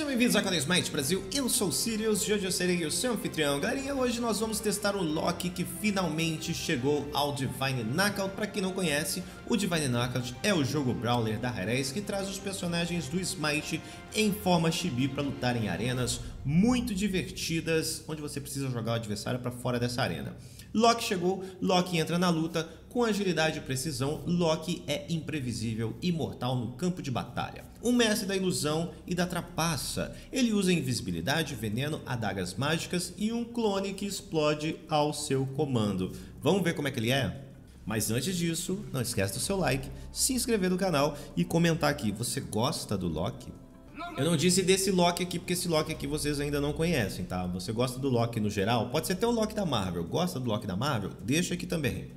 Sejam bem-vindos ao canal Smite Brasil, eu sou o Sirius e hoje eu serei o seu anfitrião. Galerinha, hoje nós vamos testar o Loki que finalmente chegou ao Divine Knockout. Para quem não conhece, o Divine Knockout é o jogo Brawler da Herez que traz os personagens do Smite em forma chibi para lutar em arenas muito divertidas, onde você precisa jogar o adversário para fora dessa arena. Loki chegou, Loki entra na luta, com agilidade e precisão, Loki é imprevisível e mortal no campo de batalha. Um mestre da ilusão e da trapaça, ele usa invisibilidade, veneno, adagas mágicas e um clone que explode ao seu comando. Vamos ver como é que ele é? Mas antes disso, não esquece do seu like, se inscrever no canal e comentar aqui, você gosta do Loki? Eu não disse desse Loki aqui, porque esse Loki aqui vocês ainda não conhecem, tá? Você gosta do Loki no geral? Pode ser até o Loki da Marvel. Gosta do Loki da Marvel? Deixa aqui também.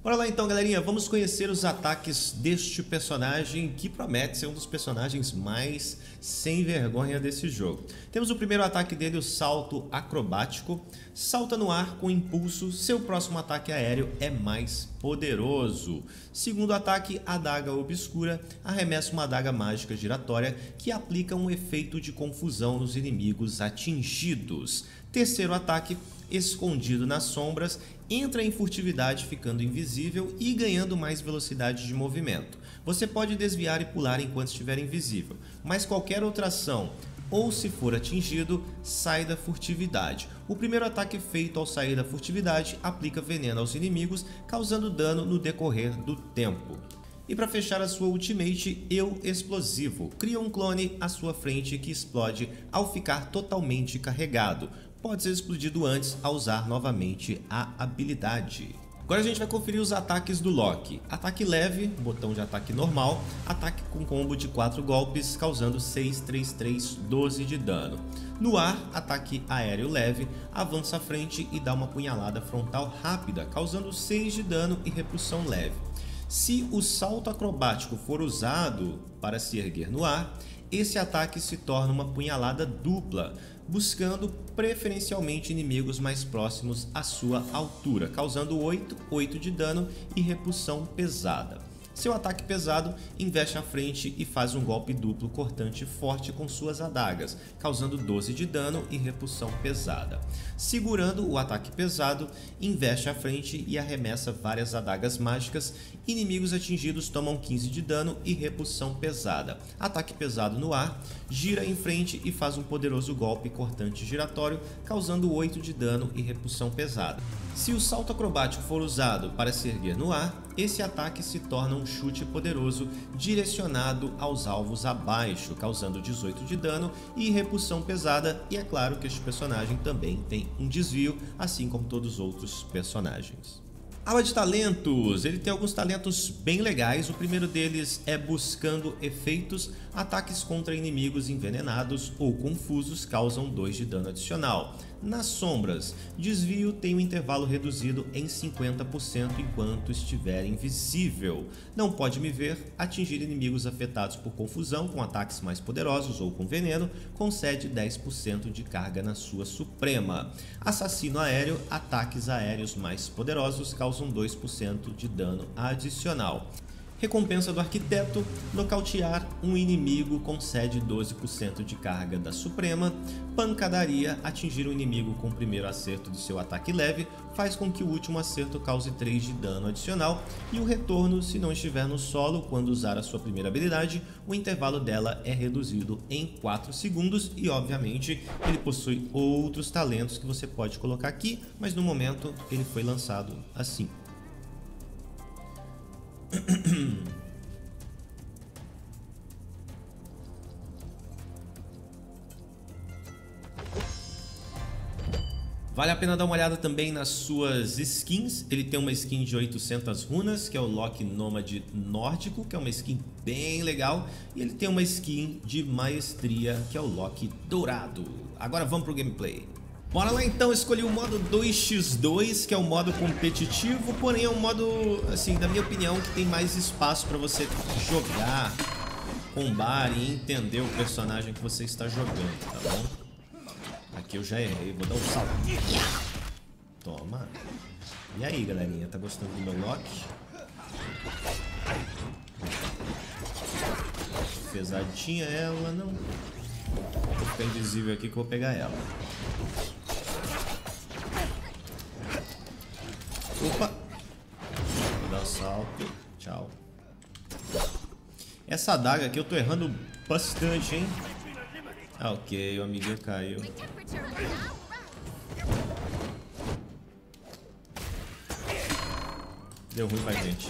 Bora lá então, galerinha. Vamos conhecer os ataques deste personagem que promete ser um dos personagens mais sem vergonha desse jogo. Temos o primeiro ataque dele, o salto acrobático. Salta no ar com impulso, seu próximo ataque aéreo é mais poderoso. Segundo ataque, adaga obscura, arremessa uma adaga mágica giratória que aplica um efeito de confusão nos inimigos atingidos. Terceiro ataque, escondido nas sombras, entra em furtividade ficando invisível e ganhando mais velocidade de movimento. Você pode desviar e pular enquanto estiver invisível, mas qualquer outra ação ou se for atingido, sai da furtividade. O primeiro ataque feito ao sair da furtividade aplica veneno aos inimigos, causando dano no decorrer do tempo. E para fechar a sua ultimate, Eu Explosivo. Cria um clone à sua frente que explode ao ficar totalmente carregado pode ser explodido antes ao usar novamente a habilidade. Agora a gente vai conferir os ataques do Loki. Ataque leve, botão de ataque normal, ataque com combo de 4 golpes, causando 6, 3, 3, 12 de dano. No ar, ataque aéreo leve, avança à frente e dá uma punhalada frontal rápida, causando 6 de dano e repulsão leve. Se o salto acrobático for usado para se erguer no ar, esse ataque se torna uma punhalada dupla, buscando preferencialmente inimigos mais próximos à sua altura, causando 8, 8 de dano e repulsão pesada. Seu ataque pesado investe à frente e faz um golpe duplo cortante forte com suas adagas, causando 12 de dano e repulsão pesada. Segurando o ataque pesado, investe à frente e arremessa várias adagas mágicas. Inimigos atingidos tomam 15 de dano e repulsão pesada. Ataque pesado no ar, gira em frente e faz um poderoso golpe cortante giratório, causando 8 de dano e repulsão pesada. Se o salto acrobático for usado para se erguer no ar, esse ataque se torna um chute poderoso direcionado aos alvos abaixo, causando 18 de dano e repulsão pesada, e é claro que este personagem também tem um desvio, assim como todos os outros personagens. Aba de talentos, ele tem alguns talentos bem legais, o primeiro deles é buscando efeitos, ataques contra inimigos envenenados ou confusos causam 2 de dano adicional. Nas sombras, desvio tem um intervalo reduzido em 50% enquanto estiver invisível. Não pode me ver, atingir inimigos afetados por confusão com ataques mais poderosos ou com veneno, concede 10% de carga na sua suprema. Assassino aéreo, ataques aéreos mais poderosos causam 2% de dano adicional. Recompensa do arquiteto, nocautear um inimigo concede 12% de carga da Suprema. Pancadaria, atingir um inimigo com o primeiro acerto do seu ataque leve, faz com que o último acerto cause 3 de dano adicional. E o retorno, se não estiver no solo quando usar a sua primeira habilidade, o intervalo dela é reduzido em 4 segundos. E obviamente ele possui outros talentos que você pode colocar aqui, mas no momento ele foi lançado assim. Vale a pena dar uma olhada também nas suas skins. Ele tem uma skin de 800 runas, que é o Loki Nômade Nórdico, que é uma skin bem legal. E ele tem uma skin de maestria, que é o Loki Dourado. Agora vamos pro gameplay. Bora lá então, escolhi o modo 2x2, que é o modo competitivo, porém é um modo, assim, da minha opinião, que tem mais espaço para você jogar, combar e entender o personagem que você está jogando, tá bom? Aqui eu já errei, vou dar um salto. Toma. E aí, galerinha, tá gostando do meu lock? Pesadinha ela, não... ficar invisível aqui que eu vou pegar ela. Opa! Vou dar um salto. Tchau. Essa adaga aqui eu tô errando bastante, hein? Ah, ok, o amiguinho caiu. Deu ruim pra gente.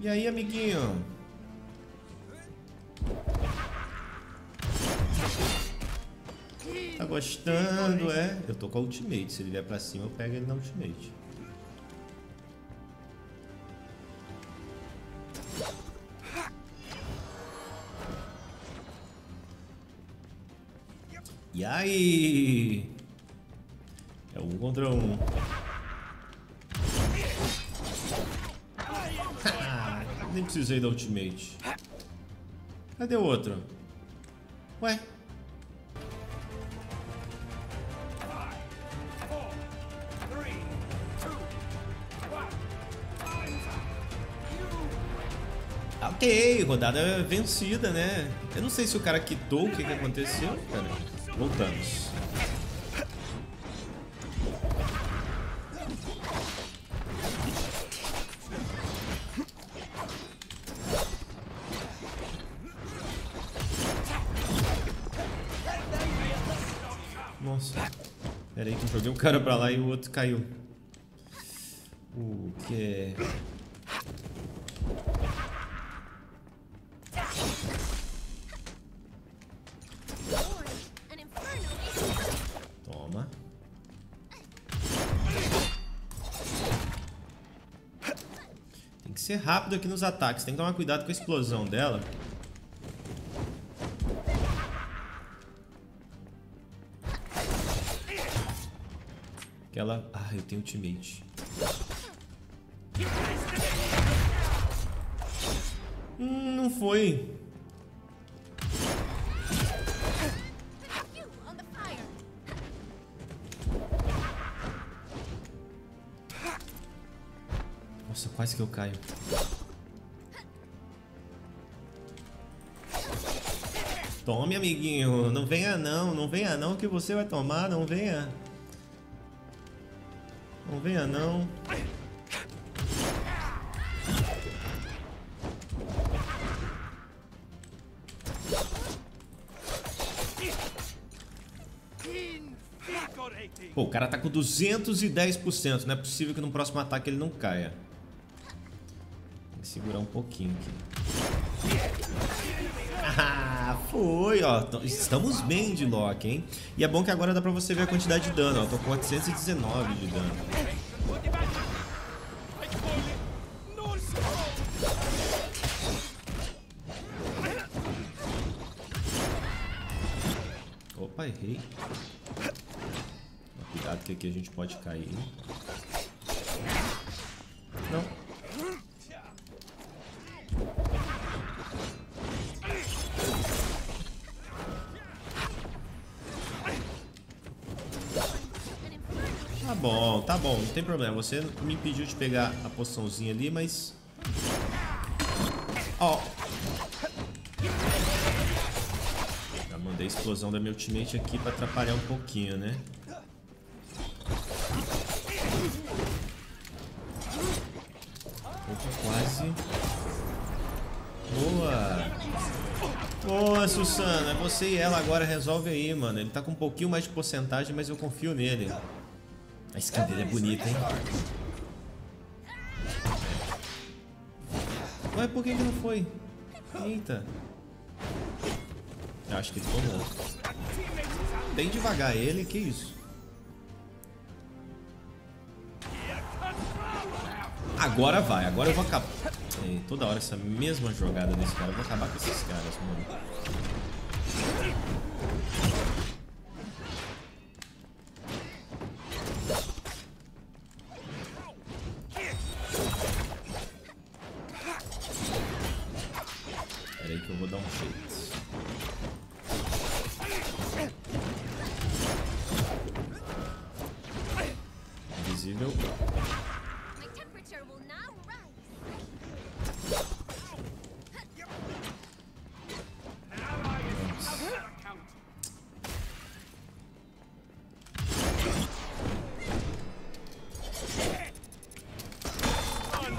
E aí, amiguinho? Tá gostando, é? Eu tô com a ultimate. Se ele vier pra cima, eu pego ele na ultimate. E aí? É um contra um. Nem precisei da ultimate. Cadê o outro? Ué? Ok, rodada vencida, né? Eu não sei se o cara quitou, o que, que aconteceu. Voltamos. Joguei um cara pra lá e o outro caiu. O que é... Toma. Tem que ser rápido aqui nos ataques. Tem que tomar cuidado com a explosão dela. Ela... Ah, eu tenho ultimate. Hum, não foi. Nossa, quase que eu caio. Tome, amiguinho. Não venha não, não venha não que você vai tomar, não venha. Não venha não. Pô, o cara tá com 210%. Não é possível que no próximo ataque ele não caia. Tem que segurar um pouquinho aqui. Ah, foi, ó. Estamos bem de Loki, hein? E é bom que agora dá pra você ver a quantidade de dano, ó. Tô com 419 de dano. Opa, errei. Cuidado que aqui a gente pode cair. Bom, não tem problema. Você me impediu de pegar a poçãozinha ali, mas... Ó. Já mandei a explosão da meu ultimate aqui pra atrapalhar um pouquinho, né? Opa, quase. Boa! Boa, Susana. Você e ela agora resolve aí, mano. Ele tá com um pouquinho mais de porcentagem, mas eu confio nele. A skin dele é bonita, hein? Ué, por que ele não foi? Eita. Eu acho que ele tomou. Bem devagar ele, que isso? Agora vai, agora eu vou acabar. Toda hora essa mesma jogada desse cara. Eu vou acabar com esses caras, mano.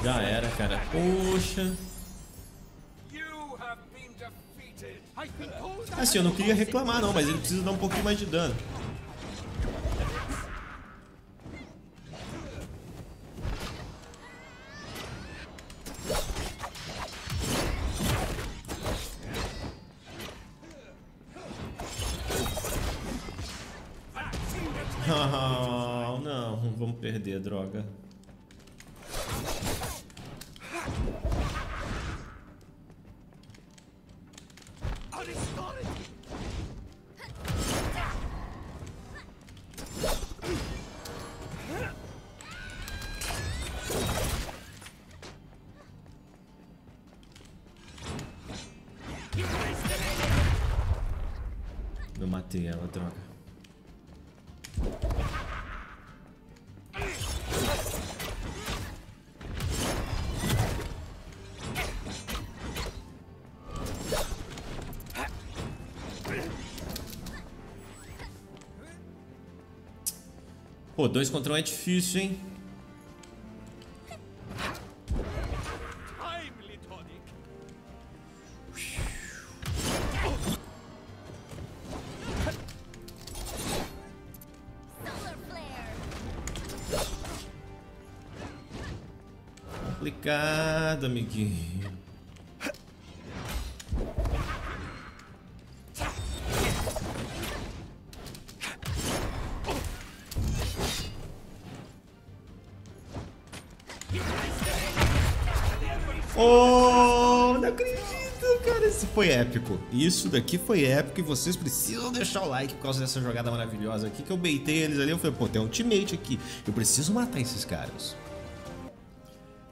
Já era, cara. Poxa. Assim, eu não queria reclamar não, mas ele precisa dar um pouquinho mais de dano. Ah, não, vamos perder, droga. Eu matei ela, droga. Pô, dois contra um é difícil, hein? Complicado, amiguinho. Oh, não acredito, cara. Isso foi épico. Isso daqui foi épico e vocês precisam deixar o like por causa dessa jogada maravilhosa aqui que eu beitei eles ali. Eu falei, pô, tem um ultimate aqui. Eu preciso matar esses caras.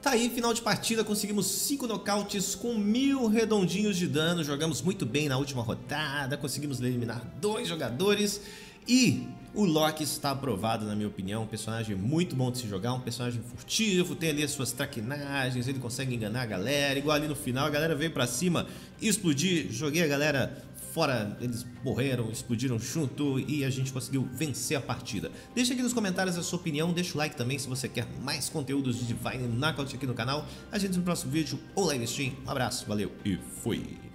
Tá aí, final de partida, conseguimos 5 nocautes com mil redondinhos de dano, jogamos muito bem na última rodada, conseguimos eliminar dois jogadores e o Loki está aprovado na minha opinião, um personagem muito bom de se jogar, um personagem furtivo, tem ali as suas traquinagens, ele consegue enganar a galera, igual ali no final, a galera veio pra cima, explodir, joguei a galera fora, eles morreram, explodiram junto e a gente conseguiu vencer a partida. Deixa aqui nos comentários a sua opinião, deixa o like também se você quer mais conteúdos de Divine Knockout aqui no canal. A gente no próximo vídeo ou live stream. Um abraço, valeu e fui!